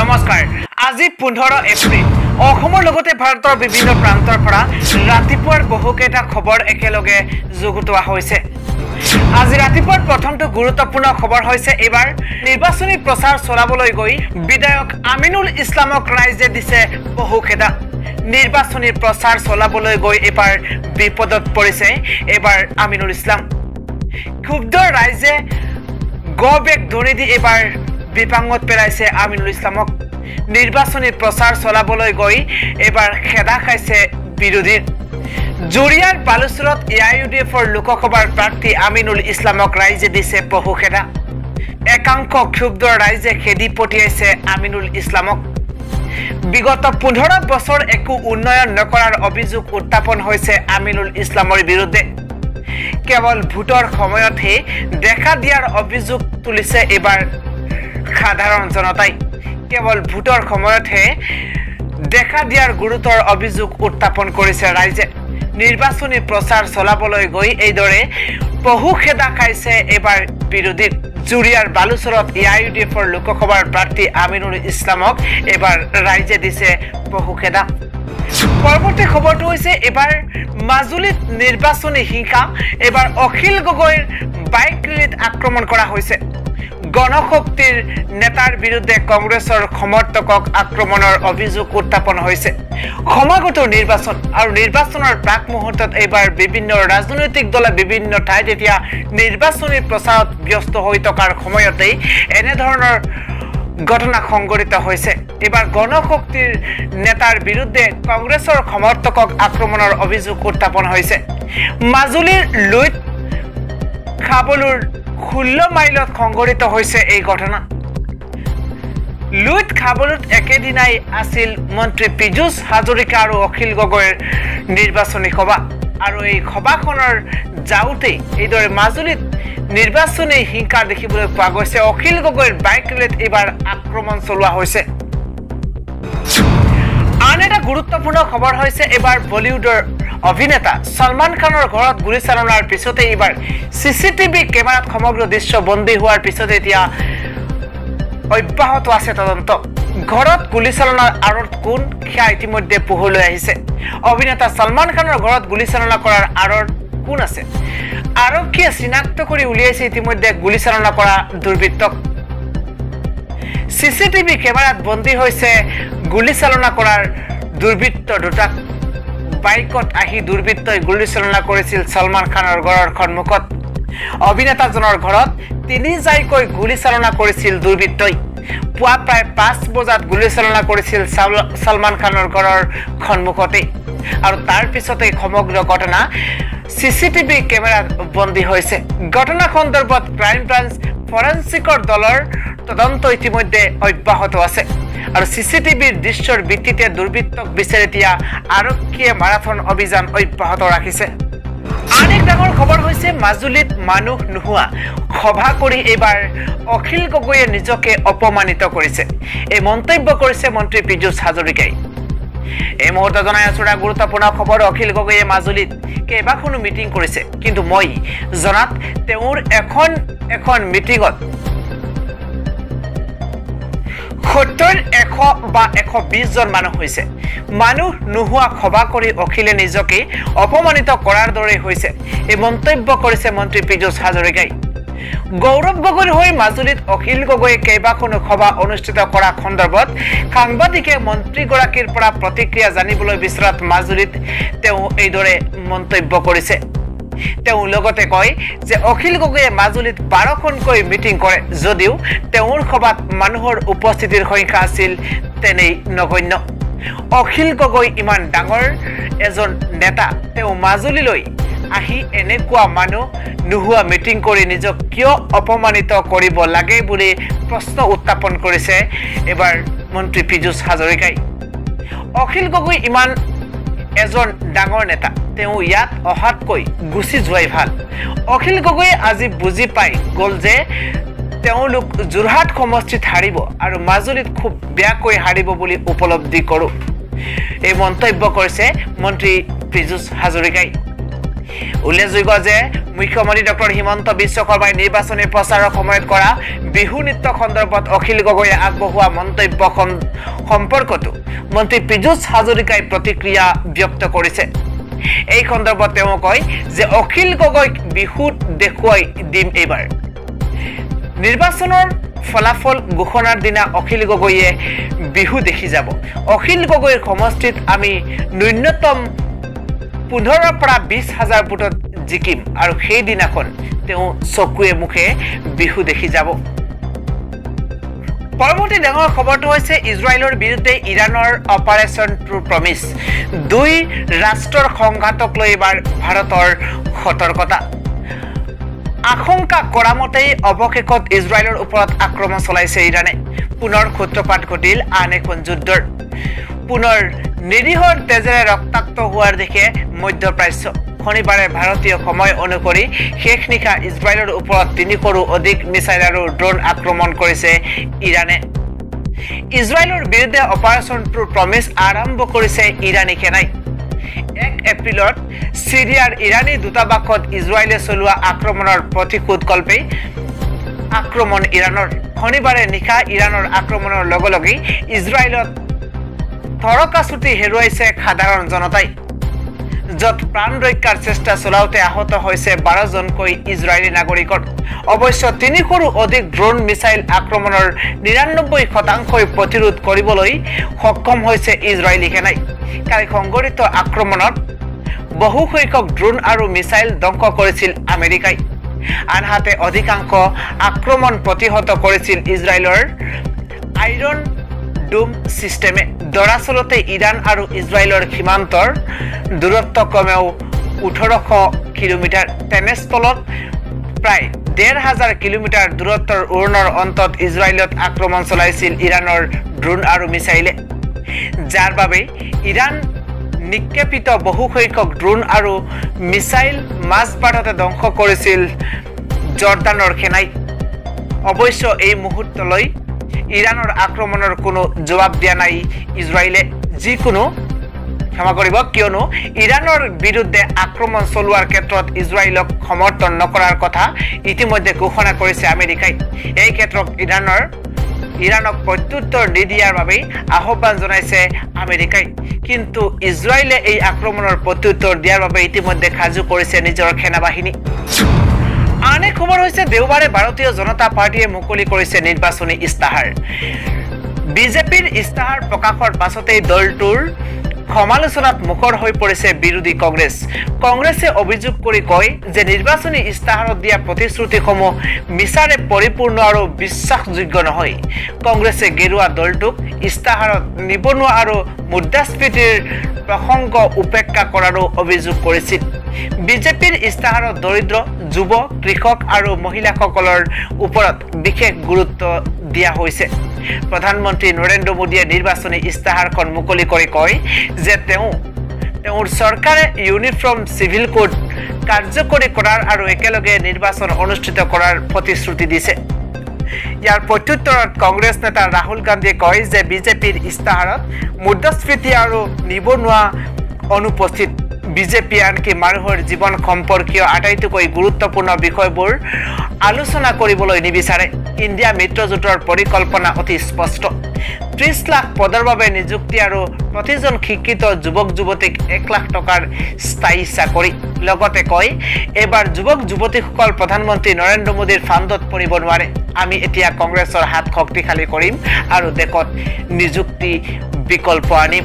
নমস্কাৰ। আজি পোন্ধৰ এপ্ৰিল। অসমৰ লগতে ভাৰতৰ বিভিন্ন প্ৰান্তৰ পৰা ৰাতিপুৱাৰ বহুকেইটা খবৰ একেলগে যুগুতোৱা হৈছে। আজি ৰাতিপুৱাৰ প্ৰথমটো গুৰুত্বপূৰ্ণ খবৰ হৈছে এইবাৰ নিৰ্বাচনী প্ৰচাৰ চলাবলৈ গৈ বিধায়ক আমিনুল ইছলামক ৰাইজে দিছে বহুকেইটা। নিৰ্বাচনী প্ৰচাৰ চলাবলৈ গৈ এইবাৰ বিপদত পৰিছে এইবাৰ আমিনুল ইছলাম। ক্ষুব্ধ ৰাইজে গ বেগ ধৰি দি এইবাৰ বিপাঙত পেলাইছে আমিনুল ইছলামক। নিৰ্বাচনী প্ৰচাৰ চলাবলৈ গৈ এইবাৰ খেদা খাইছে বিৰোধীৰ জুৰিয়াৰ বালুচৰত এ আই ইউ ডি এফৰ লোকসভাৰ প্ৰাৰ্থী আমিনুল ইছলামক ৰাইজে দিছে পহু খেদা। একাংশ ক্ষুব্ধ ৰাইজে খেদি পঠিয়াইছে আমিনুল ইছলামক। বিগত পোন্ধৰ বছৰ একো উন্নয়ন নকৰাৰ অভিযোগ উত্থাপন হৈছে আমিনুল ইছলামৰ বিৰুদ্ধে। কেৱল ভোটৰ সময়তহে দেখা দিয়াৰ অভিযোগ তুলিছে এইবাৰ সাধাৰণ জনতাই কেৱল ভোটৰ সময়তহে দেখা দিয়াৰ গুৰুতৰ অভিযোগ উত্থাপন কৰিছে ৰাইজে। নিৰ্বাচনী প্ৰচাৰ চলাবলৈ গৈ এইদৰে বহু খেদা খাইছে এইবাৰ বিৰোধীক জুৰিয়াৰ বালুচৰত এ আই ইউ ডি এফৰ লোকসভাৰ প্ৰাৰ্থী আমিনুল ইছলামক এইবাৰ ৰাইজে দিছে বহু খেদা। পৰৱৰ্তী খবৰটো হৈছে এইবাৰ মাজুলীত নিৰ্বাচনী হিংসা এইবাৰ অখিল গগৈৰ বাইক ৰেলীত আক্ৰমণ কৰা হৈছে। গণশক্তিৰ নেতাৰ বিৰুদ্ধে কংগ্ৰেছৰ সমৰ্থকক আক্ৰমণৰ অভিযোগ উত্থাপন হৈছে। সমাগত নিৰ্বাচন আৰু নিৰ্বাচনৰ প্ৰাক মুহূৰ্তত এইবাৰ বিভিন্ন ৰাজনৈতিক দলে বিভিন্ন ঠাইত এতিয়া নিৰ্বাচনী প্ৰচাৰত ব্যস্ত হৈ থকাৰ সময়তেই এনেধৰণৰ ঘটনা সংঘটিত হৈছে। এইবাৰ গণশক্তিৰ নেতাৰ বিৰুদ্ধে কংগ্ৰেছৰ সমৰ্থকক আক্ৰমণৰ অভিযোগ উত্থাপন হৈছে। মাজুলীৰ লুইত খাবলুৰ ষোল্ল মাইলত সংঘটিত হৈছে এই ঘটনা। লুইত খাবলুত একেদিনাই আছিল মন্ত্ৰী পীযুষ হাজৰিকা আৰু অখিল গগৈৰ নিৰ্বাচনী সভা। আৰু এই সভাখনৰ যাওঁতেই এইদৰে মাজুলীত নিৰ্বাচনী হিংসা দেখিবলৈ পোৱা গৈছে। অখিল গগৈৰ বাইক ৰেলীত এইবাৰ আক্ৰমণ চলোৱা হৈছে। আন এটা গুৰুত্বপূৰ্ণ খবৰ হৈছে এইবাৰ বলিউডৰ অভিনেতা ছলমান খানৰ ঘৰত গুলীচালনাৰ পিছতে এইবাৰ চি চি টিভি কেমেৰাত সমগ্ৰ দৃশ্য বন্দী হোৱাৰ পিছতে এতিয়া অব্যাহত আছে তদন্ত। ঘৰত গুলীচালনাৰ আঁৰত কোন সেয়া ইতিমধ্যে পোহৰলৈ আহিছে। অভিনেতা ছলমান খানৰ ঘৰত গুলীচালনা কৰাৰ আঁৰত কোন আছে? আৰক্ষীয়ে চিনাক্ত কৰি উলিয়াইছে ইতিমধ্যে গুলীচালনা কৰা দুৰ্বৃত্তক। চি চি টিভি কেমেৰাত বন্দী হৈছে গুলীচালনা কৰাৰ দুৰ্বৃত্ত দুটাক। বাইকত আহি দুৰ্বৃত্তই গুলীচালনা কৰিছিল ছলমান খানৰ ঘৰৰ সন্মুখত। অভিনেতাজনৰ ঘৰত তিনি জাইকৈ গুলীচালনা কৰিছিল দুৰ্বৃত্তই। পুৱা প্ৰায় পাঁচ বজাত গুলীচালনা কৰিছিল ছলমান খানৰ ঘৰৰ সন্মুখতেই। আৰু তাৰ পিছতেই সমগ্ৰ ঘটনা চি চি টিভি কেমেৰাত বন্দী হৈছে। ঘটনা সন্দৰ্ভত ক্ৰাইম ব্ৰাঞ্চ ফৰেনচিকৰ দলৰ তদন্ত ইতিমধ্যে অব্যাহত আছে। আৰু চি চি টিভিৰ দৃশ্যৰ ভিত্তিতে দুৰ্বৃত্তক বিচাৰি এতিয়া আৰক্ষীয়ে মাৰাথন অভিযান অব্যাহত ৰাখিছে। আন এক ডাঙৰ খবৰ হৈছে মাজুলীত মানুহ নোহোৱা। সভা কৰি এইবাৰ অখিল গগৈয়ে নিজকে অপমানিত কৰিছে। এই মন্তব্য কৰিছে মন্ত্ৰী পীযুষ হাজৰিকাই। এই মুহূৰ্তত জনাই আছো এটা গুৰুত্বপূৰ্ণ খবৰ। অখিল গগৈয়ে মাজুলীত কেইবাখনো মিটিং কৰিছে। কিন্তু মই জনাত তেওঁৰ এখন এখন মিটিঙত সত্তৰ এশ বা এশ বিশজন মানুহ হৈছে। মানুহ নোহোৱা সভা কৰি অখিলে নিজকে অপমানিত কৰাৰ দৰে হৈছে। এই মন্তব্য কৰিছে মন্ত্ৰী পীযুষ হাজৰিকাই। গৌৰৱ গগৈৰ হৈ মাজুলীত অখিল গগৈয়ে কেইবাখনো সভা অনুষ্ঠিত কৰা সন্দৰ্ভত সাংবাদিকে মন্ত্ৰীগৰাকীৰ পৰা প্ৰতিক্ৰিয়া জানিবলৈ বিচৰাত মাজুলীত তেওঁ এইদৰে মন্তব্য কৰিছে। তেওঁ লগতে কয় যে অখিল গগৈয়ে মাজুলীত বাৰখনকৈ মিটিং কৰে যদিও তেওঁৰ সভাত মানুহৰ উপস্থিতিৰ সংখ্যা আছিল তেনেই নগণ্য। অখিল গগৈ ইমান ডাঙৰ এজন নেতা তেওঁ মাজুলীলৈ আহি এনেকুৱা মানুহ নোহোৱা মিটিং কৰি নিজক কিয় অপমানিত কৰিব লাগে বুলি প্ৰশ্ন উত্থাপন কৰিছে এইবাৰ মন্ত্ৰী পীযুষ হাজৰিকাই। অখিল গগৈ ইমান এজন ডাঙৰ নেতা তেওঁ ইয়াত অহাতকৈ গুচি যোৱাই ভাল। অখিল গগৈয়ে আজি বুজি পাই গ'ল যে তেওঁলোক যোৰহাট সমষ্টিত হাৰিব আৰু মাজুলীত খুব বেয়াকৈ হাৰিব বুলি উপলব্ধি কৰোঁ। এই মন্তব্য কৰিছে মন্ত্ৰী পীযুষ হাজৰিকাই। উল্লেখযোগ্য যে মুখ্যমন্ত্ৰী ডক্টৰ হিমন্ত বিশ্ব শৰ্মাই নিৰ্বাচনী প্ৰচাৰৰ সময়ত কৰা বিহু নৃত্য সন্দৰ্ভত অখিল গগৈয়ে আগবঢ়োৱা মন্তব্য সম্পৰ্কতো মন্ত্ৰী পীযুষ হাজৰিকাই প্ৰতিক্ৰিয়া ব্যক্ত কৰিছে। এই সন্দৰ্ভত তেওঁ কয় যে অখিল গগৈক বিহুত দেখুৱাই দিম এইবাৰ। নিৰ্বাচনৰ ফলাফল ঘোষণাৰ দিনা অখিল গগৈয়ে বিহু দেখি যাব। অখিল গগৈৰ সমষ্টিত আমি ন্যূনতম পোন্ধৰৰ পৰা বিছ হাজাৰ ভোটত জিকিম আৰু সেইদিনাখন তেওঁ চকুৱে মুখে বিহু দেখি যাব। পৰৱৰ্তী ডাঙৰ খবৰটো হৈছে ইজৰাইলৰ বিৰুদ্ধে ইৰাণৰ অপাৰেশ্যন ট্ৰু প্ৰমিছ দুই ৰাষ্ট্ৰৰ সংঘাতক লৈ এইবাৰ ভাৰতৰ সতৰ্কতা। আশংকা কৰা মতেই অৱশেষত ইজৰাইলৰ ওপৰত আক্ৰমণ চলাইছে ইৰাণে। পুনৰ সূত্ৰপাত ঘটিল আন এখন যুদ্ধৰ। পুনৰ নিৰীহৰ তেজেৰে ৰক্তাক্ত হোৱাৰ দিশে মধ্যপ্ৰাচ্য। শনিবাৰে ভাৰতীয় সময় অনুসৰি শেষ নিশা ইজৰাইলৰ ওপৰত তিনিশৰো অধিক মিছাইল আৰু ড্ৰোন আক্ৰমণ কৰিছে ইৰাণে ইজৰাইলৰ বিৰুদ্ধে অপাৰেশ্যন ট্ৰু প্ৰমিছ আৰম্ভ কৰিছে ইৰাণী সেনাই। এক এপ্ৰিলত ছিৰিয়াৰ ইৰাণী দূতাবাসত ইজৰাইলে চলোৱা আক্ৰমণৰ প্ৰতিশোধকল্পেই আক্ৰমণ ইৰাণৰ শনিবাৰে নিশা ইৰাণৰ আক্ৰমণৰ লগে লগেই ইজৰাইলত থৰকাচুটি হেৰুৱাইছে সাধাৰণ জনতাই। য'ত প্ৰাণ ৰক্ষাৰ চেষ্টা চলাওঁতে আহত হৈছে বাৰজনকৈ ইজৰাইলী নাগৰিকৰ অৱশ্যে তিনিশৰো অধিক ড্ৰোন মিছাইল আক্ৰমণৰ নিৰান্নব্বৈ শতাংশই প্ৰতিৰোধ কৰিবলৈ সক্ষম হৈছে ইজৰাইলী সেনাই। কালি সংঘটিত আক্ৰমণত বহুসংখ্যক ড্ৰোন আৰু মিছাইল ধ্বংস কৰিছিল আমেৰিকাই। আনহাতে অধিকাংশ আক্ৰমণ প্ৰতিহত কৰিছিল ইজৰাইলৰ আইৰণ ডোম ছিষ্টেমে দৰাচলতে ইৰাণ আৰু ইজৰাইলৰ সীমান্তৰ দূৰত্ব ক্ৰমেও ওঠৰশ কিলোমিটাৰ। তেনেস্থলত প্ৰায় ডেৰ হাজাৰ কিলোমিটাৰ দূৰত্বৰ উৰণৰ অন্তত ইজৰাইলত আক্ৰমণ চলাইছিল ইৰাণৰ ড্ৰোন আৰু মিছাইলে। যাৰ বাবে ইৰাণ নিক্ষেপিত বহুসংখ্যক ড্ৰোন আৰু মিছাইল মাজবাটতে ধ্বংস কৰিছিল জৰ্দানৰ সেনাই। অৱশ্যে এই মুহূৰ্তলৈ ইৰাণৰ আক্ৰমণৰ কোনো জবাব দিয়া নাই। ইজৰাইলে যিকোনো ক্ষমা কৰিব কিয়নো ইৰাণৰ বিৰুদ্ধে আক্ৰমণ চলোৱাৰ ক্ষেত্ৰত ইজৰাইলক সমৰ্থন নকৰাৰ কথা ইতিমধ্যে ঘোষণা কৰিছে আমেৰিকাই। এই ক্ষেত্ৰত ইৰাণৰ ইৰাণক প্ৰত্যুত্তৰ নিদিয়াৰ বাবেই আহ্বান জনাইছে আমেৰিকাই। কিন্তু ইজৰাইলে এই আক্ৰমণৰ প্ৰত্যুত্তৰ দিয়াৰ বাবে ইতিমধ্যে সাজু কৰিছে নিজৰ সেনাবাহিনী। আন এক খবৰ হৈছে দেওবাৰে ভাৰতীয় জনতা পাৰ্টীয়ে মুকলি কৰিছে নিৰ্বাচনী ইস্তাহাৰ। বিজেপিৰ ইস্তাহাৰ প্ৰকাশৰ পাছতেই দলটোৰ সমালোচনাত মুখৰ হৈ পৰিছে বিৰোধী কংগ্ৰেছ। কংগ্ৰেছে অভিযোগ কৰি কয় যে নিৰ্বাচনী ইস্তাহাৰত দিয়া প্ৰতিশ্ৰুতিসমূহ মিছাৰে পৰিপূৰ্ণ আৰু বিশ্বাসযোগ্য নহয়। কংগ্ৰেছে গেৰুৱা দলটোক ইস্তাহাৰত নিবনুৱা আৰু মুদ্ৰাস্ফীতিৰ প্ৰসংগ উপেক্ষা কৰাৰো অভিযোগ কৰিছিল। বিজেপিৰ ইস্তাহাৰত দৰিদ্ৰ যুৱ কৃষক আৰু মহিলাসকলৰ ওপৰত বিশেষ গুৰুত্ব দিয়া হৈছে। প্ৰধানমন্ত্ৰী নৰেন্দ্ৰ মোদীয়ে নিৰ্বাচনী ইস্তাহাৰখন মুকলি কৰি কয় যে তেওঁ তেওঁৰ চৰকাৰে ইউনিফৰ্ম চিভিল কোড কাৰ্যকৰী কৰাৰ আৰু একেলগে নিৰ্বাচন অনুষ্ঠিত কৰাৰ প্ৰতিশ্ৰুতি দিছে। ইয়াৰ প্ৰত্যুত্তৰত কংগ্ৰেছ নেতা ৰাহুল গান্ধীয়ে কয় যে বিজেপিৰ ইস্তাহাৰত মুদ্ৰাস্ফীতি আৰু নিবনুৱা অনুপস্থিত। বিজেপিয়ে আনকি মানুহৰ জীৱন সম্পৰ্কীয় আটাইতকৈ গুৰুত্বপূৰ্ণ বিষয়বোৰ আলোচনা কৰিবলৈ নিবিচাৰে। ইণ্ডিয়া মিত্ৰজোঁটৰ পৰিকল্পনা অতি স্পষ্ট। ত্ৰিছ লাখ পদৰ বাবে নিযুক্তি আৰু প্ৰতিজন শিক্ষিত যুৱক যুৱতীক এক লাখ টকাৰ স্থায়ী চাকৰি। লগতে কয় এইবাৰ যুৱক যুৱতীসকল প্ৰধানমন্ত্ৰী নৰেন্দ্ৰ মোদীৰ ফাণ্ডত পৰিব নোৱাৰে। আমি এতিয়া কংগ্ৰেছৰ হাত শক্তিশালী কৰিম আৰু দেশত নিযুক্তি বিকল্প আনিম।